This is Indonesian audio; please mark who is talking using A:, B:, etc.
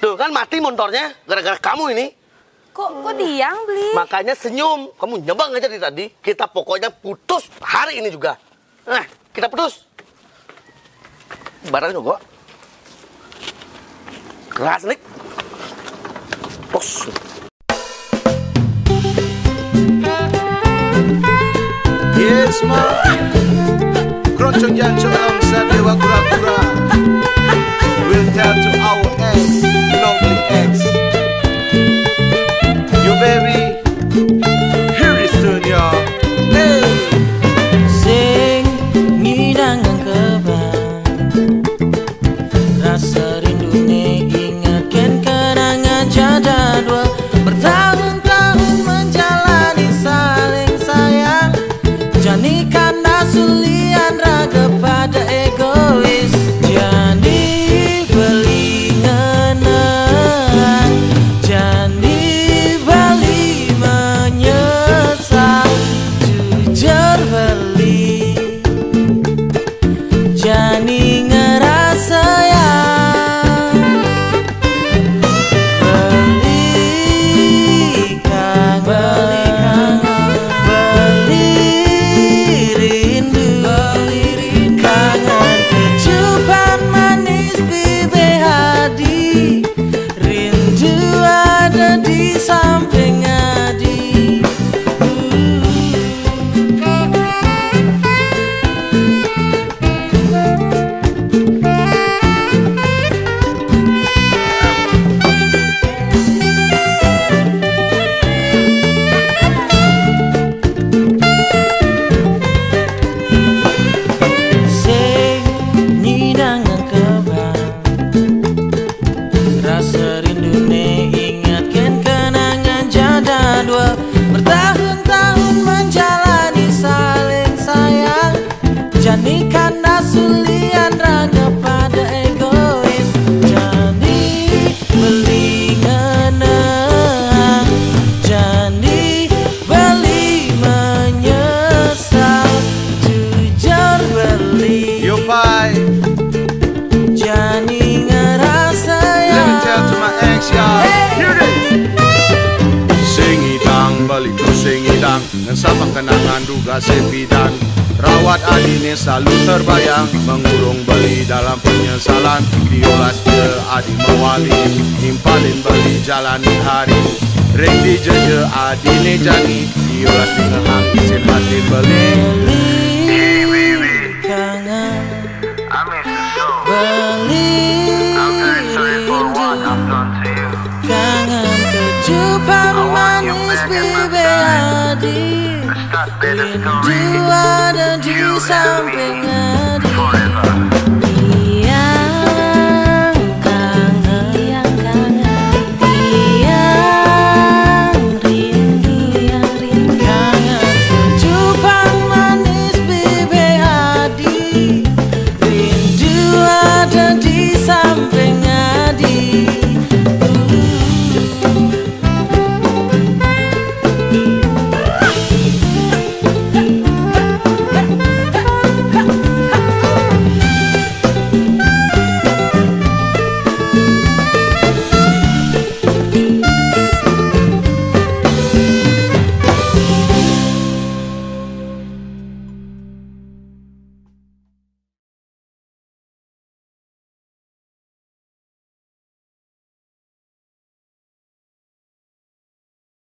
A: Tuh kan mati motornya gara-gara kamu ini.
B: Kok kok tiang beli?
A: Makanya senyum. Kamu nyebang aja dari tadi. Kita pokoknya putus hari ini juga. Nah, kita putus. Barang juga. Keras nih. Bos.
C: Cosmo Crunch and Jancho alongside
D: Lewa Kura Kura sulian raga
C: Dan sabang kenangan duga sepidan Rawat adine selalu terbayang. Mengurung beli dalam penyesalan. Diolas dia adi mewali. Nimpalin beli jalani hari. Ring di adine jani Diolas di ngehang isin hati Beli
D: do wanna do something